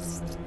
next.